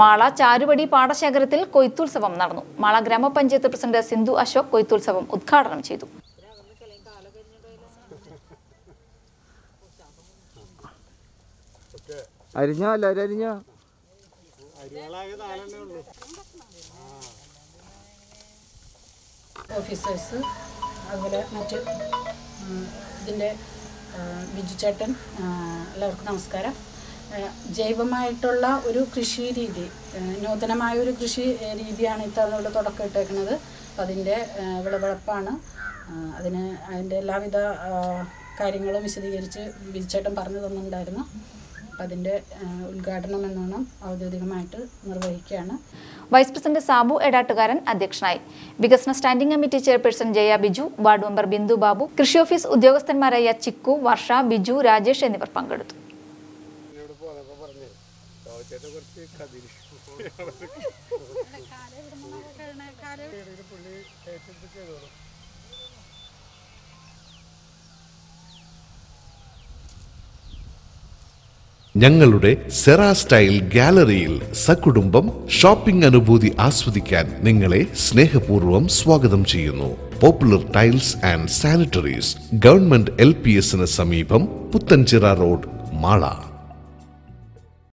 മാള ചാരുവടി പാടശേഖരത്തിൽ കൊയ്ത്തുത്സവം നടന്നു. മാള ഗ്രാമപഞ്ചായത്ത് പ്രസിഡന്റ് സിന്ധു അശോക് കൊയ്ത്തുത്സവം ഉദ്ഘാടനം ചെയ്തു. അരിഞ്ഞോ എല്ലാവരും അരിഞ്ഞോ? ഓഫീസേഴ്സ് അതുപോലെ മറ്റ് ഇതിന്റെ ബിജു ചേട്ടൻ എല്ലാവർക്കും നമസ്കാരം. ജൈവമായിട്ടുള്ള ഒരു കൃഷി രീതി നൂതനമായ ഒരു കൃഷി രീതിയാണ് ഇത്തവണ തുടക്കം ഇട്ടേക്കുന്നത്. അതിന്റെ വിളവെടുപ്പാണ്. അതിന് അതിന്റെ എല്ലാവിധ കാര്യങ്ങളും വിശദീകരിച്ച് ബിജു പറഞ്ഞു തന്നിട്ടുണ്ടായിരുന്നു. അതിന്റെ ഉദ്ഘാടനം എന്നോണം ഔദ്യോഗികമായിട്ട് നിർവഹിക്കുകയാണ്. വൈസ് പ്രസിഡന്റ് സാബു എടാട്ടുകാരൻ അധ്യക്ഷനായി. വികസന standing committee chairperson Jaya Biju ward member Bindu Babu കൃഷി ഓഫീസ് ഉദ്യോഗസ്ഥന്മാരായ ചിക്കു വർഷ ബിജു രാജേഷ് എന്നിവർ പങ്കെടുത്തു. ഞങ്ങളുടെ സെറാ സ്റ്റൈൽ ഗാലറിയിൽ സകുടുംബം ഷോപ്പിംഗ് അനുഭൂതി ആസ്വദിക്കാൻ നിങ്ങളെ സ്നേഹപൂർവം സ്വാഗതം ചെയ്യുന്നു. Popular tiles and sanitaries government L P എസിന് സമീപം പുത്തൻചിറ റോഡ് മാള.